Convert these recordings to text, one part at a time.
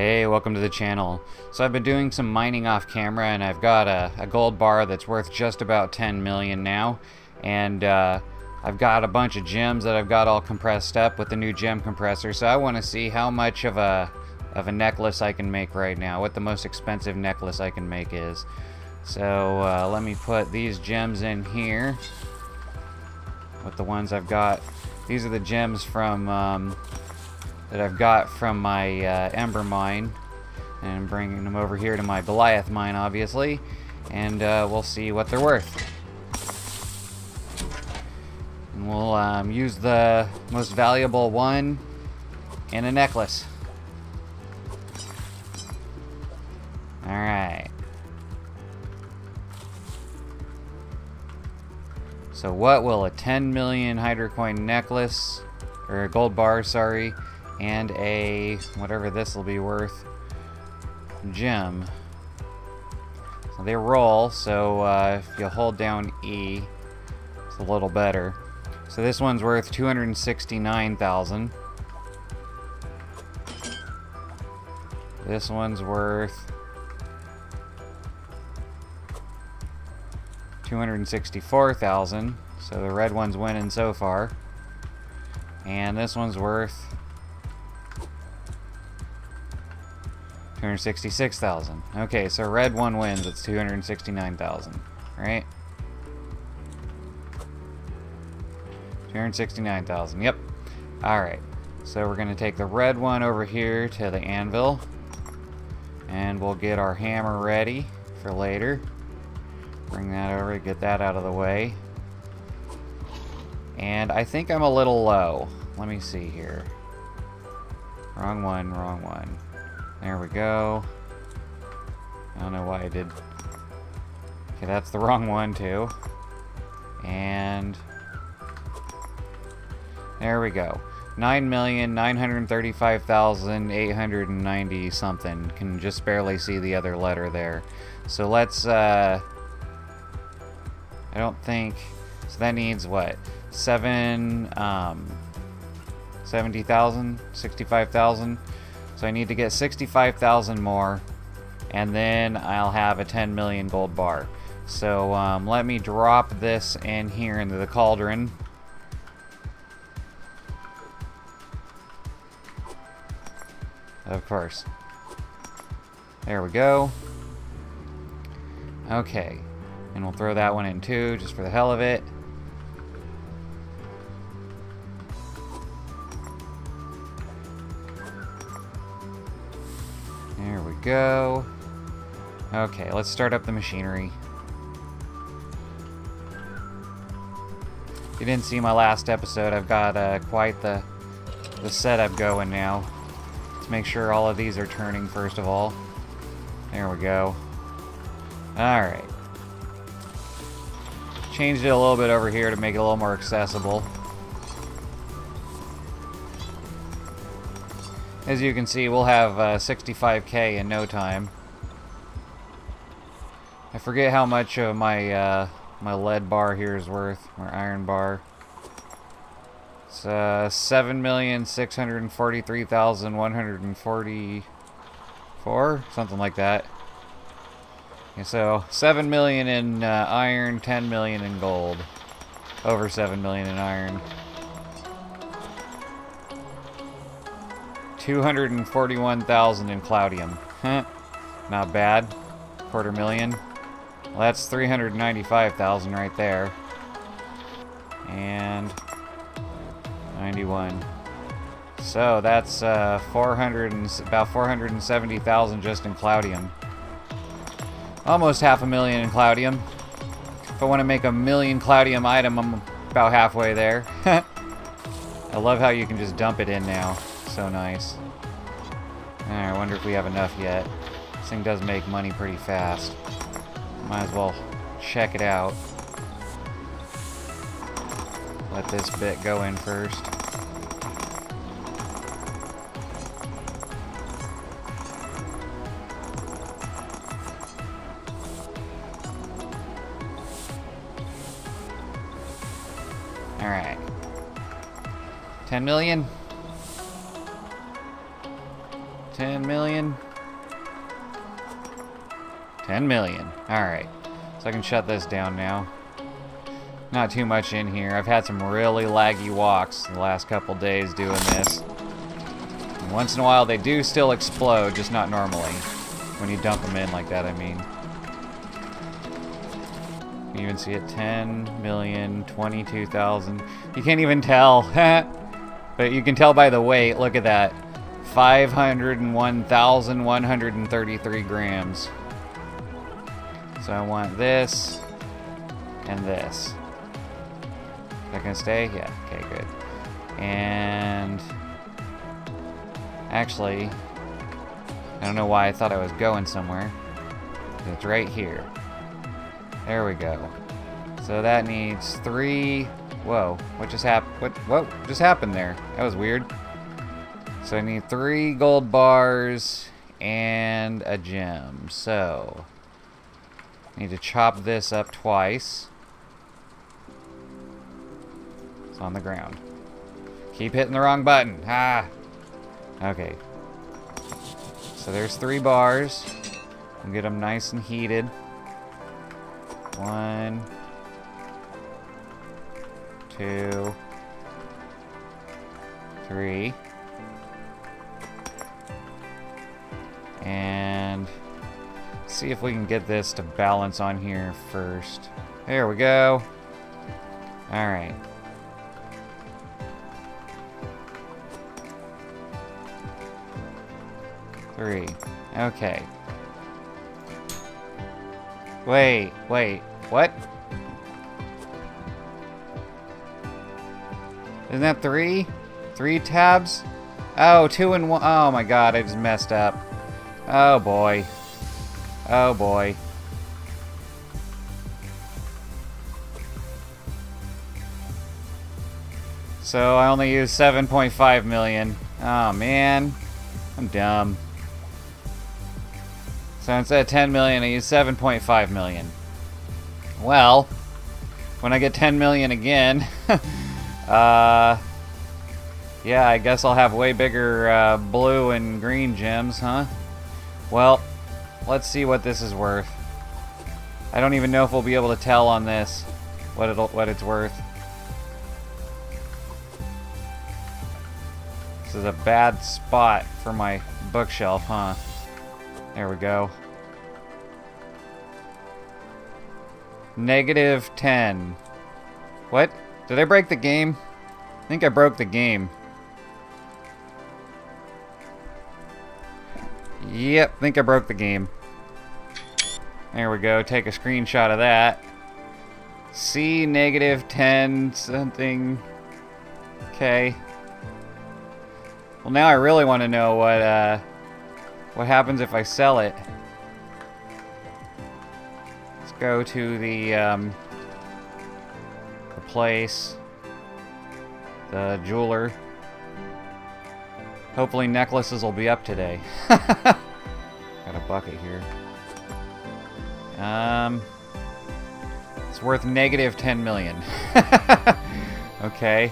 Hey, welcome to the channel. So I've been doing some mining off camera and I've got a, a gold bar that's worth just about 10 million now. And uh, I've got a bunch of gems that I've got all compressed up with the new gem compressor. So I want to see how much of a of a necklace I can make right now. What the most expensive necklace I can make is. So uh, let me put these gems in here. With the ones I've got. These are the gems from um, that I've got from my uh, Ember mine. And bringing them over here to my Goliath mine, obviously. And uh, we'll see what they're worth. And we'll um, use the most valuable one in a necklace. Alright. So what will a 10 million Hydrocoin necklace, or a gold bar, sorry, and a, whatever this will be worth, gem. So they roll, so uh, if you hold down E, it's a little better. So this one's worth 269,000. This one's worth 264,000. So the red one's winning so far. And this one's worth 266,000. Okay, so red one wins. It's 269,000, right? 269,000. Yep. All right. So we're going to take the red one over here to the anvil. And we'll get our hammer ready for later. Bring that over, get that out of the way. And I think I'm a little low. Let me see here. Wrong one, wrong one. There we go. I don't know why I did... Okay, that's the wrong one, too. And... There we go. 9,935,890 something. Can just barely see the other letter there. So let's, uh... I don't think... So that needs what? Seven, um... 70,000? 65,000? So I need to get 65,000 more, and then I'll have a 10 million gold bar. So um, let me drop this in here into the cauldron. Of course. There we go. Okay. And we'll throw that one in too, just for the hell of it. Go. Okay, let's start up the machinery. If you didn't see my last episode, I've got uh, quite the, the setup going now. Let's make sure all of these are turning first of all. There we go. Alright. Changed it a little bit over here to make it a little more accessible. As you can see, we'll have uh, 65k in no time. I forget how much of my uh, my lead bar here is worth, or iron bar. It's uh, 7,643,144, something like that. Okay, so 7 million in uh, iron, 10 million in gold. Over 7 million in iron. 241,000 in Cloudium. Huh. Not bad. Quarter million. Well, that's 395,000 right there. And 91. So that's uh, 400 and, about 470,000 just in Cloudium. Almost half a million in Cloudium. If I want to make a million Cloudium item, I'm about halfway there. I love how you can just dump it in now so nice. I wonder if we have enough yet. This thing does make money pretty fast. Might as well check it out. Let this bit go in first. Alright. 10 million? 10 million? 10 million. Alright. So I can shut this down now. Not too much in here. I've had some really laggy walks the last couple days doing this. And once in a while they do still explode, just not normally. When you dump them in like that, I mean. You can even see it 10 million, 22,000. You can't even tell. but you can tell by the weight. Look at that. 501,133 grams. So I want this and this. Is that gonna stay? Yeah, okay, good. And actually, I don't know why I thought I was going somewhere. It's right here. There we go. So that needs three. Whoa, what just happened? What, what just happened there? That was weird. So I need three gold bars and a gem. So I Need to chop this up twice. It's on the ground. Keep hitting the wrong button. Ah! Okay. So there's three bars. We'll get them nice and heated. One. Two. Three. And see if we can get this to balance on here first. There we go. Alright. Three. Okay. Wait, wait, what? Isn't that three? Three tabs? Oh, two and one. Oh my god, I just messed up. Oh boy. Oh boy. So I only used 7.5 million. Oh man. I'm dumb. So instead of 10 million, I used 7.5 million. Well, when I get 10 million again, uh, yeah, I guess I'll have way bigger uh, blue and green gems, huh? Well, Let's see what this is worth. I don't even know if we'll be able to tell on this what it'll what it's worth. This is a bad spot for my bookshelf, huh? There we go. Negative 10. What? Did I break the game? I think I broke the game. Yep, think I broke the game. There we go, take a screenshot of that. C negative 10 something. Okay. Well, now I really want to know what, uh, what happens if I sell it. Let's go to the, um, the place. The jeweler. Hopefully necklaces will be up today. Got a bucket here. Um, it's worth negative 10 million. okay.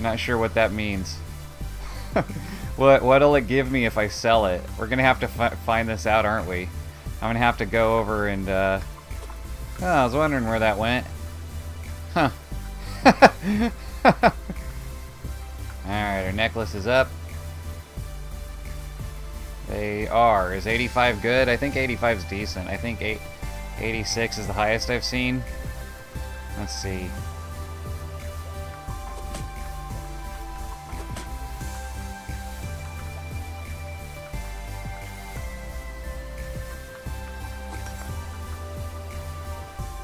Not sure what that means. what what'll it give me if I sell it? We're gonna have to fi find this out, aren't we? I'm gonna have to go over and. Uh... Oh, I was wondering where that went. Huh. Our necklace is up. They are. Is 85 good? I think 85 is decent. I think 8, 86 is the highest I've seen. Let's see.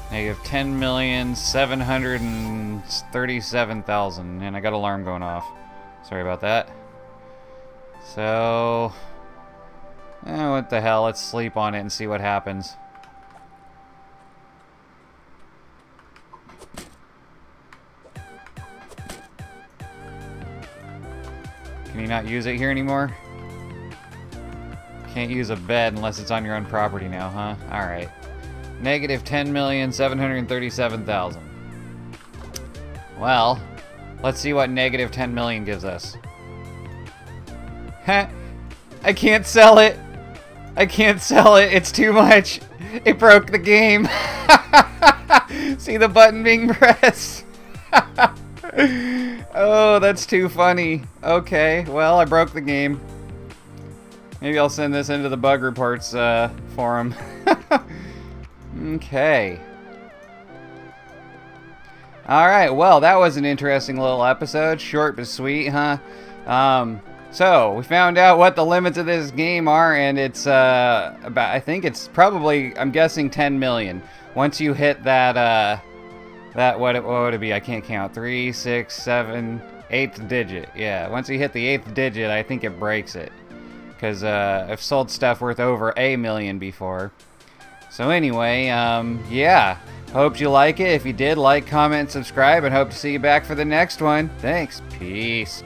Negative 10 million, 737,000. And I got alarm going off. Sorry about that. So, Eh, what the hell, let's sleep on it and see what happens. Can you not use it here anymore? Can't use a bed unless it's on your own property now, huh? Alright. Negative 10,737,000. Well, let's see what negative 10 million gives us. I can't sell it. I can't sell it. It's too much. It broke the game. See the button being pressed. oh, that's too funny. Okay, well, I broke the game. Maybe I'll send this into the bug reports uh, forum. okay. Alright, well, that was an interesting little episode. Short but sweet, huh? Um, so, we found out what the limits of this game are, and it's, uh, about, I think it's probably, I'm guessing 10 million. Once you hit that, uh, that, what, what would it be? I can't count. Three, six, seven, eighth digit. Yeah, once you hit the eighth digit, I think it breaks it. Because, uh, I've sold stuff worth over a million before. So anyway, um, yeah. Hope you like it. If you did, like, comment, subscribe, and hope to see you back for the next one. Thanks. Peace.